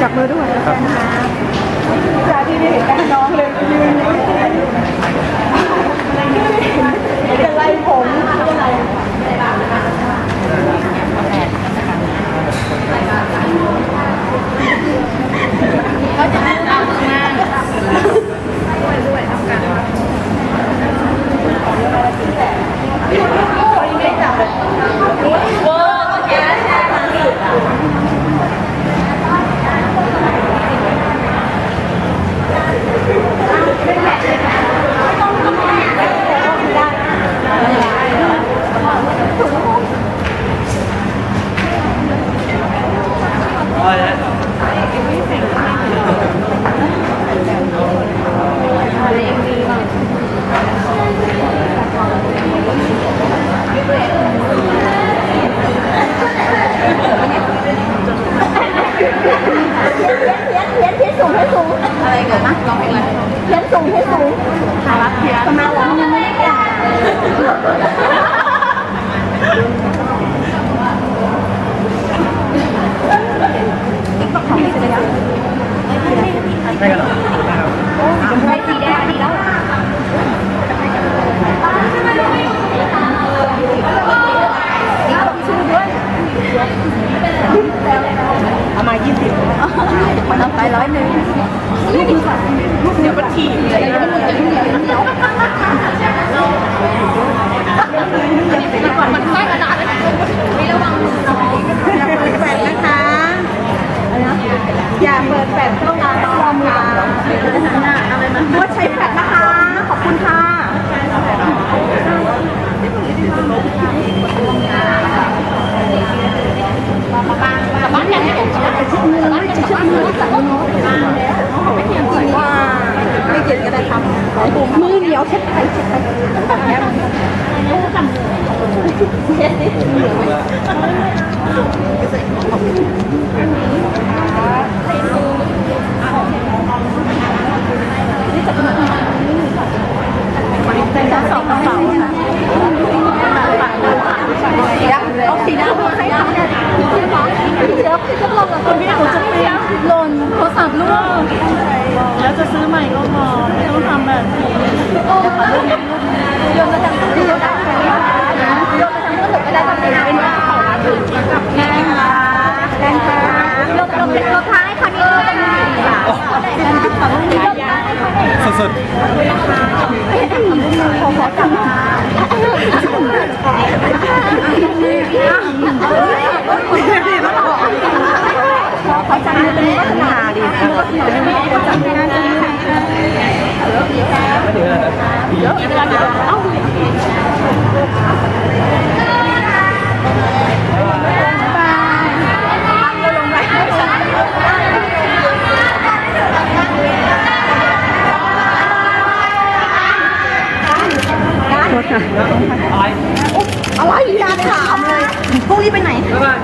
จับมือด้วยนะคะจากที่ได้เห็นการนอน เขียนสูงเพี้ยนสูงอะไรกันนะลองเพลงอะไรเขียนสูงเพี้ยนสูงค่ะลับเพี้ยนมาแล้วยังไม่ได้ของไม่เสร็จแล้ว ไม่กันหรอ ไปสีแดงดีแล้วชื่อด้วยเอามายี่สิบมันเอาไปร้อยหนึ่งเดี๋ยวมันถีบเลยเดี๋ยวมันจะเดี๋ยวมันใกล้กระดาษแล้วไม่ระวังอย่าเปิดแฟลชนะคะอย่าเปิดแฟลชต้องการต้องรอมืออะไรมันงดใช้แฟลชนะคะ ขอบคุณค่ะ บ้านกันเนี่ยจะชื่อมือจะชื่อมือสั่งมือว่าไม่เกี่ยวกันทำมือเหนียวเช็ดไปเช็ดไปแบบนี้เช็ดดิเหนียวไหมเป็นชั้นสองกระเป๋าค่ะเอาสีดำมาให้ค่ะเดี๋ยวจะลงกับคนที่หนูจะเปลี่ยนหล่นโทรศัพท์ลูก ม่ก็พอไม่ต้องทำแบบนี้โยนมาทางตู้โยนได้ไหมคะโยนมาทางตู้หนูก็ได้ทำเป็นเป็นว่าของร้านอื่นกับแม่ค่ะแม่ค่ะลงลงลงท้ายคนนี้เลยค่ะแม่ค่ะฝั่งนี้ลงท้ายคนนี้สุดขอขอจับมาเขาจับมือเป็นวัฒนาดีเป็นวัฒนาดีเขาจับไม่ได้เยอะเวลาเดี๋ยวเอ้าๆ อะไรอะไรอย่าถามเลยพรุ่งนี้ไปไหนบ๊ายบาย